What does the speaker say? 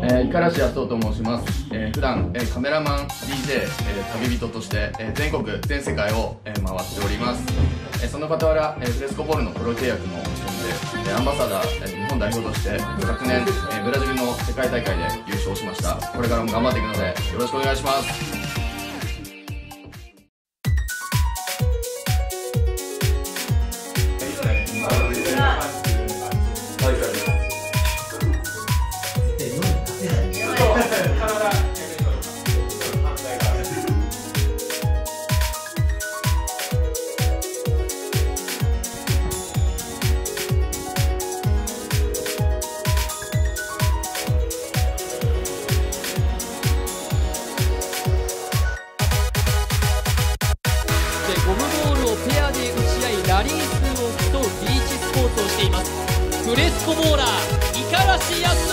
えー、五十嵐康夫と申します、えー、普段、えー、カメラマン DJ、えー、旅人として、えー、全国全世界を、えー、回っております、えー、その傍ら、えー、フレスコボールのプロ契約もしてんで、えー、アンバサダー、えー、日本代表として昨年、えー、ブラジルの世界大会で優勝しました。これからも頑張っていくのでよろしくお願いします。フレスコボーラー五十嵐康。